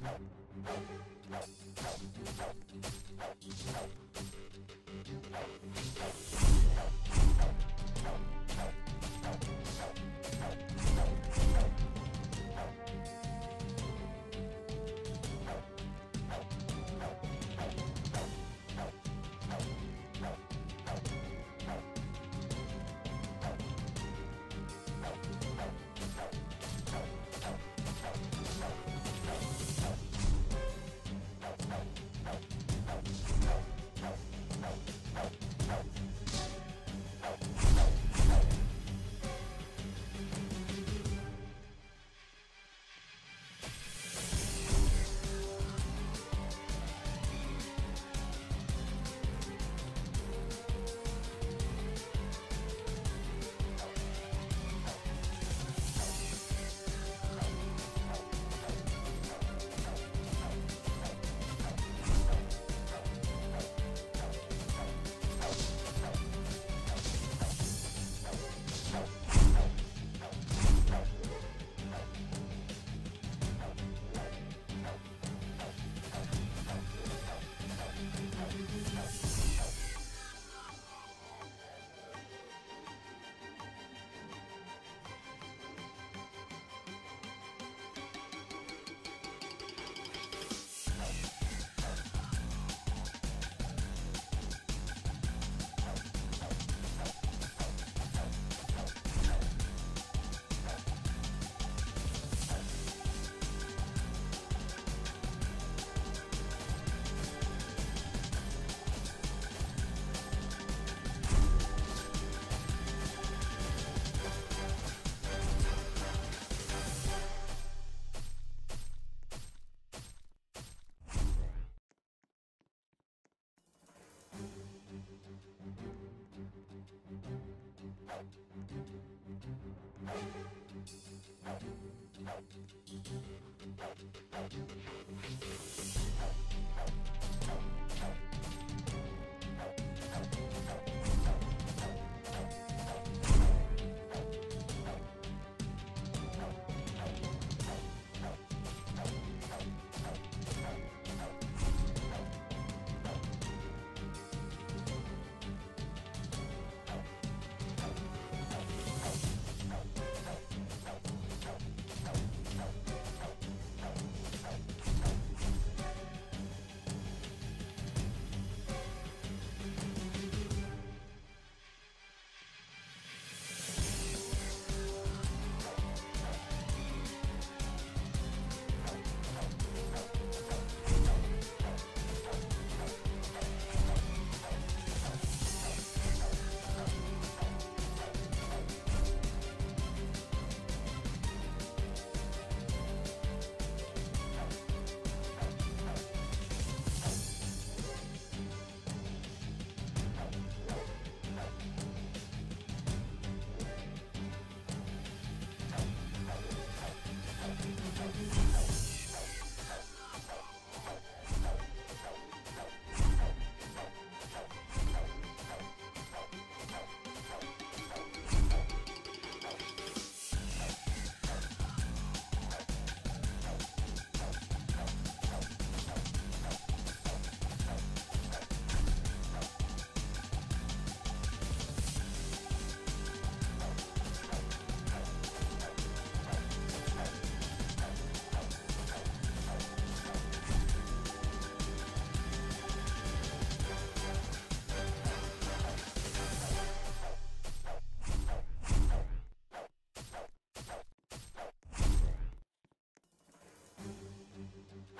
Thank you. Thank you.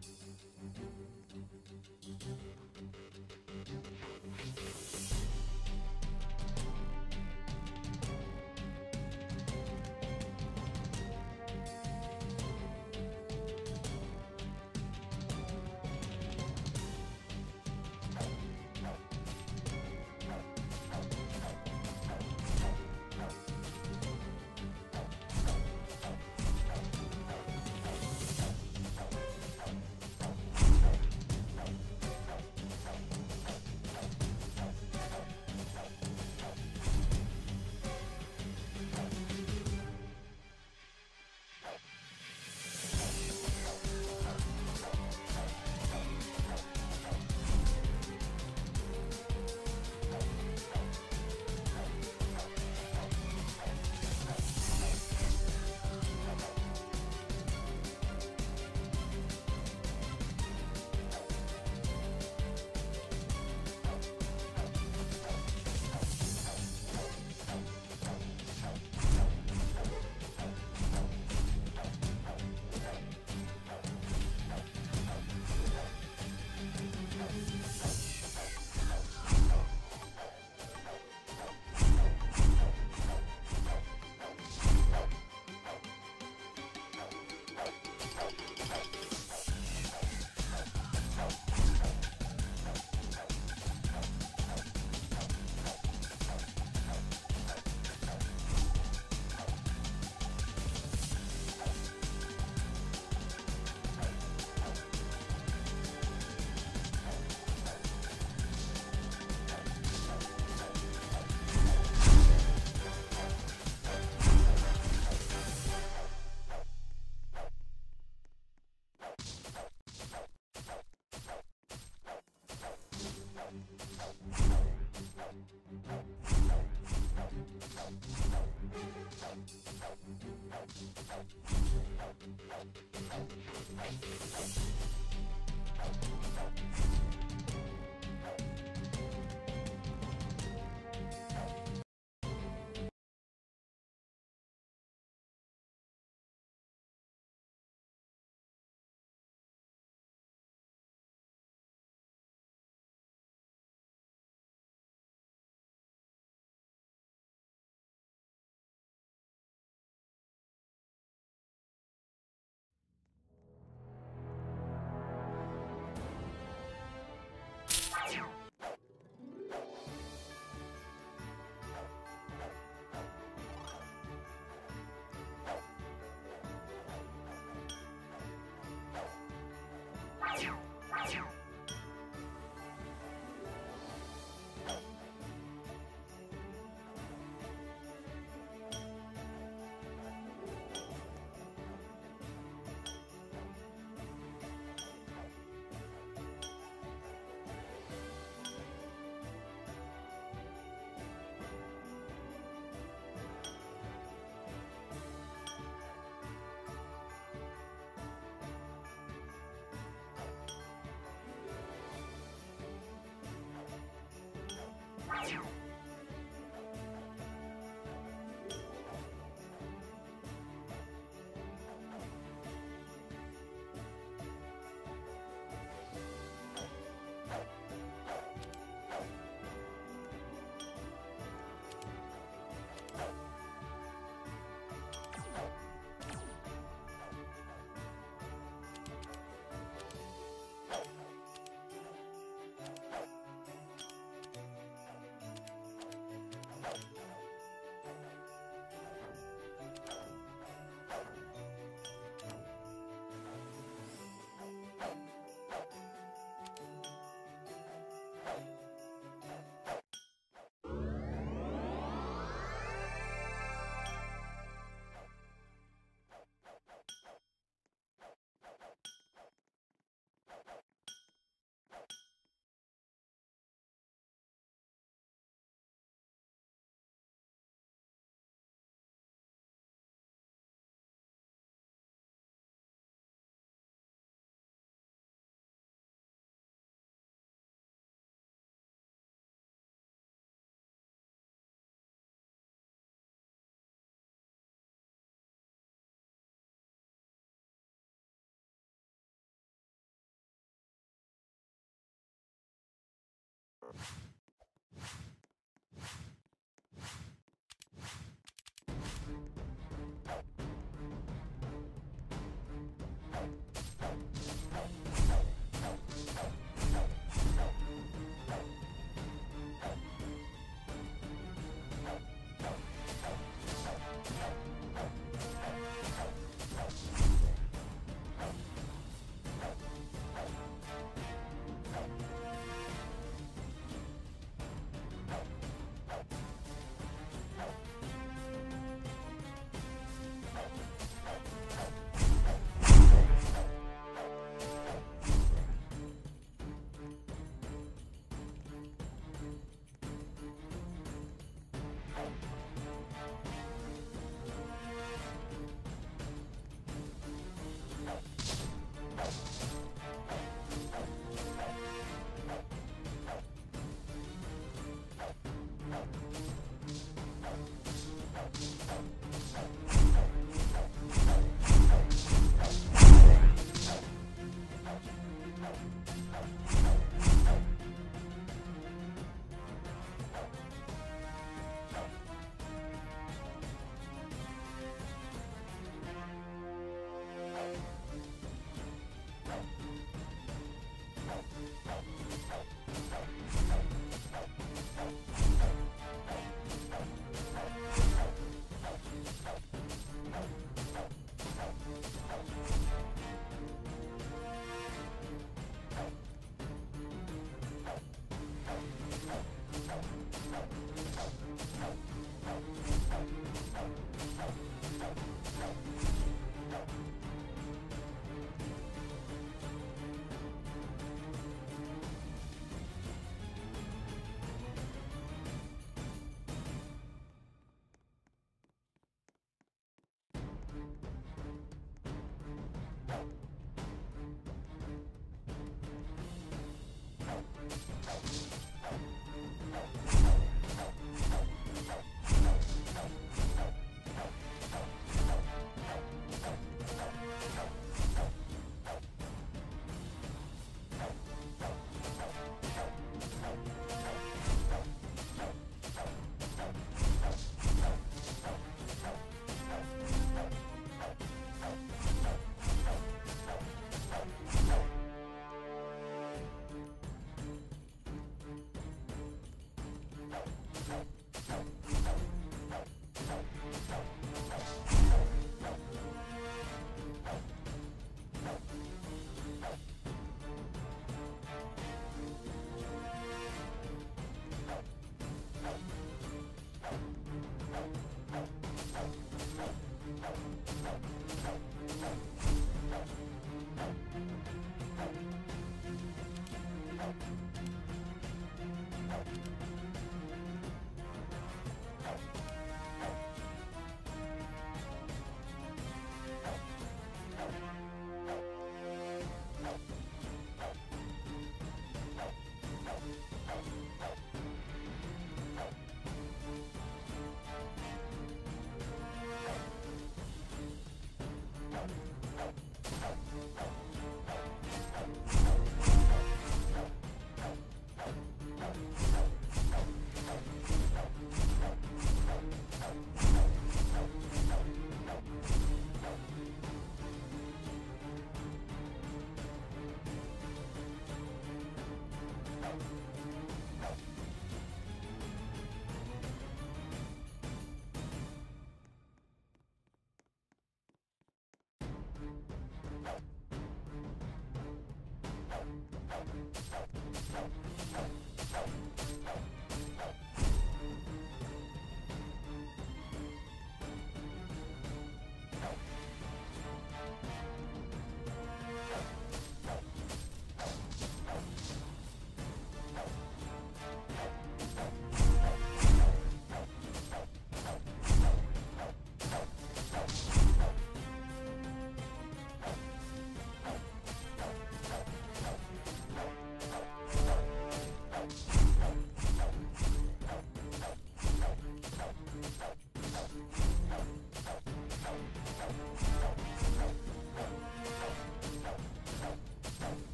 Thank you.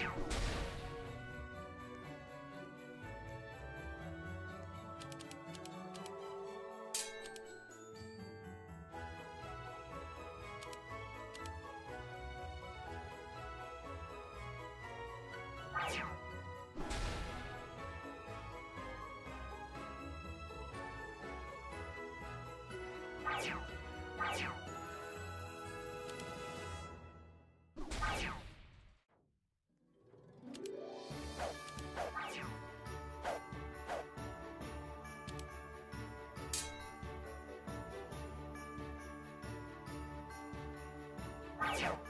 you. Thank.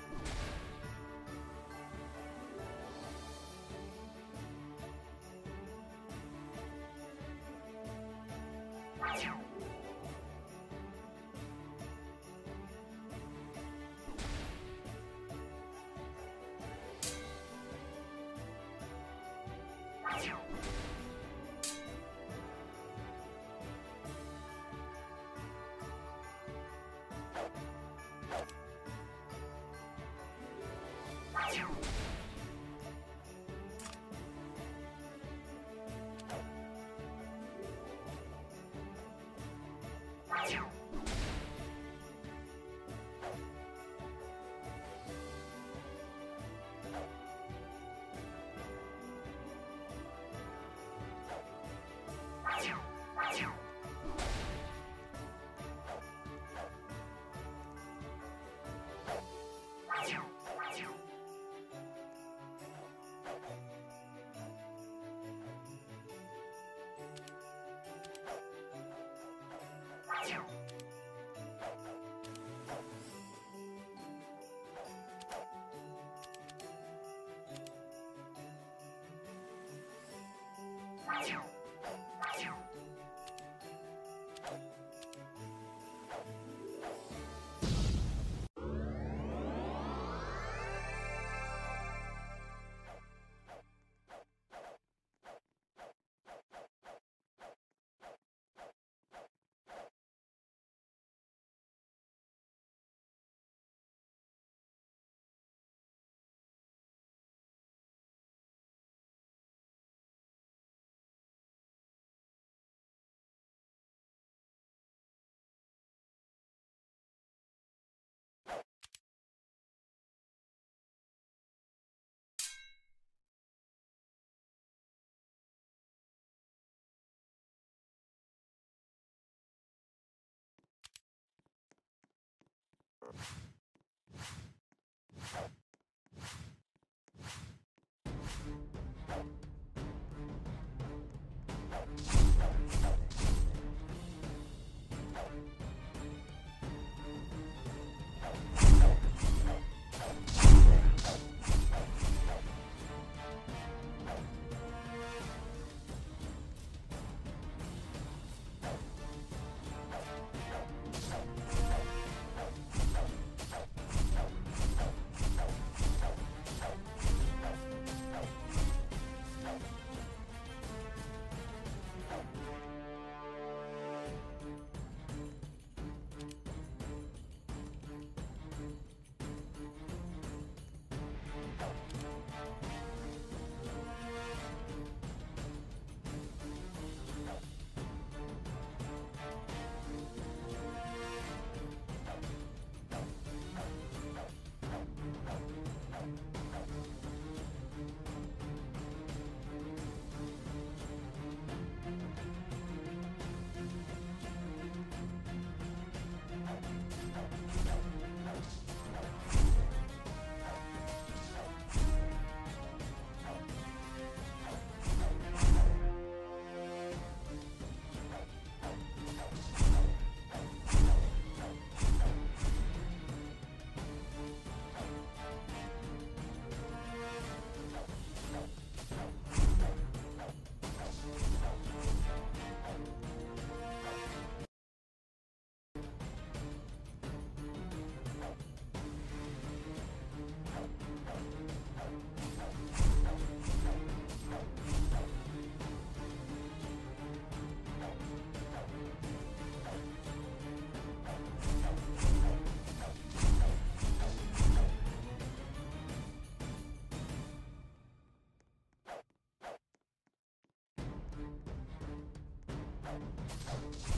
Let's go.